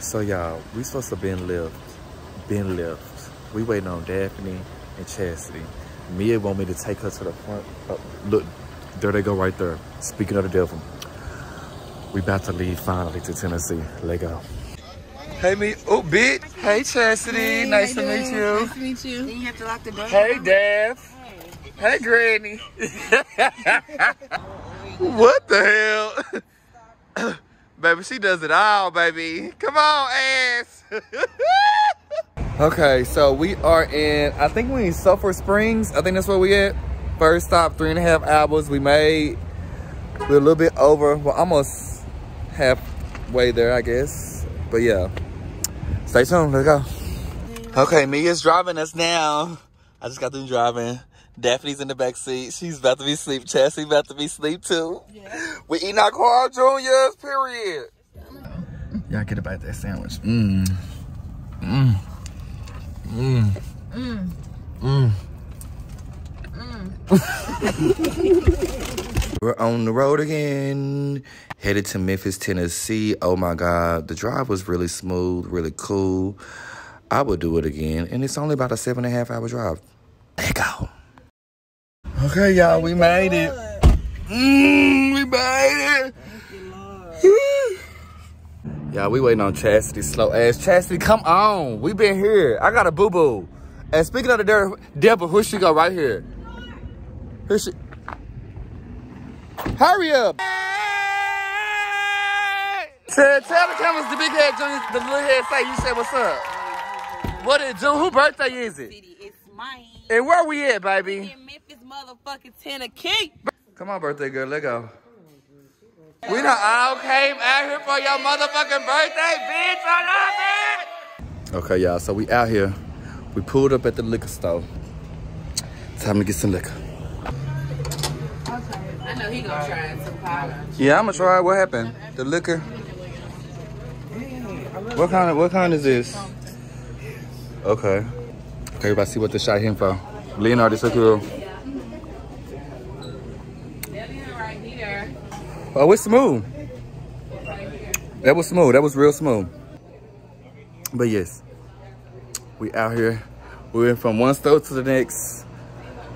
So y'all, we supposed to been left, been left. We waiting on Daphne and Chastity. Mia want me to take her to the front. Oh, look, there they go right there. Speaking of the devil. We about to leave finally to Tennessee. Let go. Hey me, oh bitch. Hey Chastity, Hey, nice to you meet you. Nice to meet you. Then you have to lock the door. Hey Daph. Hey Granny. what the hell? baby, she does it all, baby. Come on, ass. okay, so we are in, I think we in Sulphur Springs. I think that's where we at. First stop, three and a half hours. We made, we're a little bit over, well, almost halfway there, I guess. But yeah, stay tuned, let's go. Okay, Mia's driving us now. I just got through driving. Daphne's in the back seat. She's about to be asleep. Chastity about to be asleep too. Yeah. We eating our Carl Juniors, period. Y'all get about that sandwich. Mmm. Mmm. Mmm. Mmm. Mmm. We're on the road again. Headed to Memphis, Tennessee. Oh my God. The drive was really smooth, really cool. I would do it again. And it's only about a seven and a half hour drive. Let go. Okay, y'all, we made it. Mmm, we made it. y'all, we waiting on Chastity, slow ass. Chastity, come on. We been here. I got a boo-boo. And speaking of the devil, where she go right here? Here she. Hurry up. Tell, tell the cameras the big head, Junior, the little head say, you said what's up. What it do? Who birthday is it? It's mine. And where we at, baby? In Memphis, motherfucking Tennessee. Come on, birthday girl, let go. We done all came out here for your motherfucking birthday, bitch. I love it. Okay, y'all, so we out here. We pulled up at the liquor store. Time to get some liquor. I know he gonna try some powder. Yeah, I'm gonna try it. What happened? The liquor? What kind of what kind is this? Okay. Okay, everybody see what the shot him for. Leonardo DiCaprio. Oh, it's smooth. That was smooth. That was real smooth. But yes, we out here. We went from one store to the next.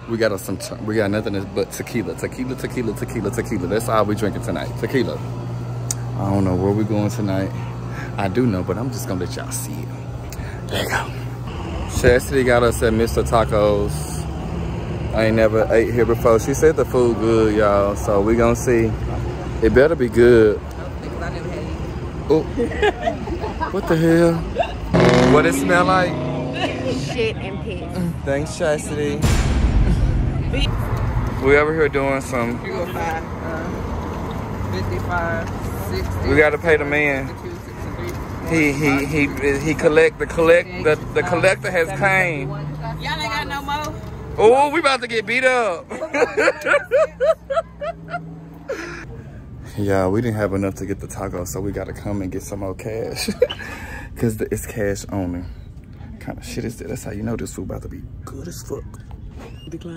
We got us some. We got nothing but tequila, tequila, tequila, tequila, tequila. That's all we drinking tonight. Tequila. I don't know where we going tonight. I do know, but I'm just gonna let y'all see it. There you go. Chastity got us at Mr. Tacos. I ain't never ate here before. She said the food good, y'all. So we gonna see. It better be good. Because I never had it. Oh, what the hell? What it smell like? Shit and piss. Thanks, Chastity. We over here doing some. Uh, 55, 60. We gotta pay the man. 62, 63. He he he he collect the collect the the collector has came. Y'all ain't got no more? Oh, we about to get beat up. yeah, we didn't have enough to get the taco, so we gotta come and get some more cash. Cause the, it's cash only. kind of shit is that? That's how you know this food about to be good as fuck.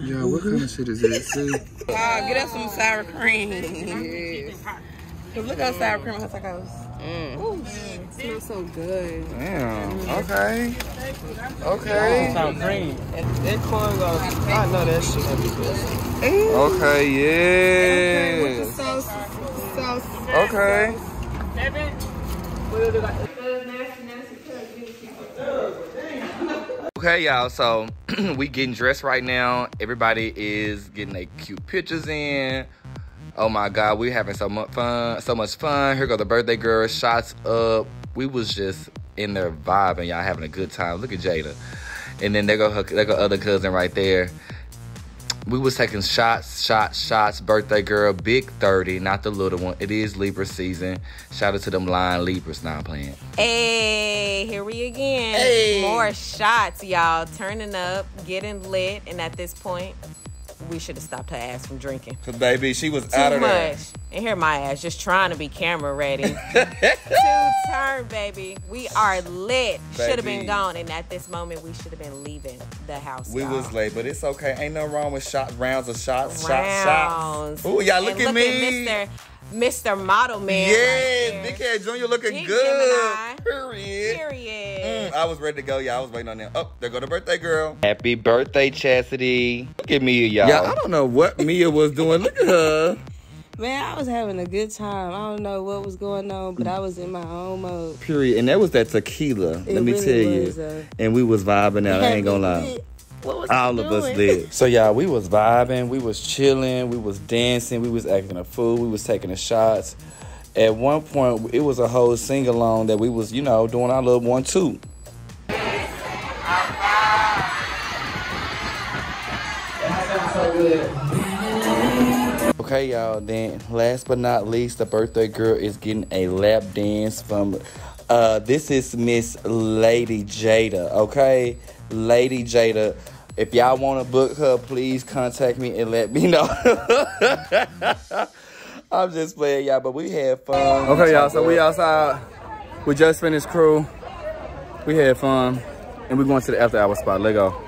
Yeah, what kind of shit is this? See? Uh, get us some sour cream. yes. Look how sour cream on tacos. Mm. Smells so good. Damn. Mm-hmm. Okay. Okay. Cream. That corn goes, I know that shit gonna be good. Okay. Yeah. Sauce, sauce. Okay. Okay, y'all. So we getting dressed right now. Everybody is getting their cute pictures in. Oh my God, we having so much fun. So much fun. Here go the birthday girl. Shots up. We was just in there vibing, y'all having a good time. Look at Jada. And then there go her, there go other cousin right there. We was taking shots, shots, shots. Birthday girl, big 30, not the little one. It is Libra season. Shout out to them lying Libras now playing. Hey, here we again. Hey. More shots, y'all. Turning up, getting lit, and at this point, we should have stopped her ass from drinking. Cause baby, she was Too out of there. much. And here my ass just trying to be camera ready. to turn, baby. We are lit. Should have been gone, and at this moment, we should have been leaving the house. We y'all. was late, but it's okay. Ain't no wrong with shot rounds of shots, shots, Rounds. shots. Ooh, y'all look And at me. Mr. Mr. Model Man. Yes, right Big. Head Junior looking Big good. Gemini. Period. I was ready to go. Yeah, I was waiting on them. Oh, there go the birthday girl. Happy birthday, Chastity. Look at Mia, y'all. Yeah, I don't know what Mia was doing. Look at her. Man, I was having a good time. I don't know what was going on, but I was in my own mode. Period. And that was that tequila. It let me really tell was, you. uh, and we was vibing out. I ain't gonna lie. What was All he of us did. So y'all, we was vibing, we was chilling, we was dancing, we was acting a fool, we was taking the shots. At one point, it was a whole sing along that we was, you know, doing our little one two. Okay, y'all. Then, last but not least, the birthday girl is getting a lap dance from. Uh, this is Miss Lady Jada. Okay, Lady Jada. If y'all want to book her, please contact me and let me know. I'm just playing, y'all, but we had fun. Okay, y'all. So we outside. We just finished Cru. We had fun, and we're going to the after hour spot. Let go.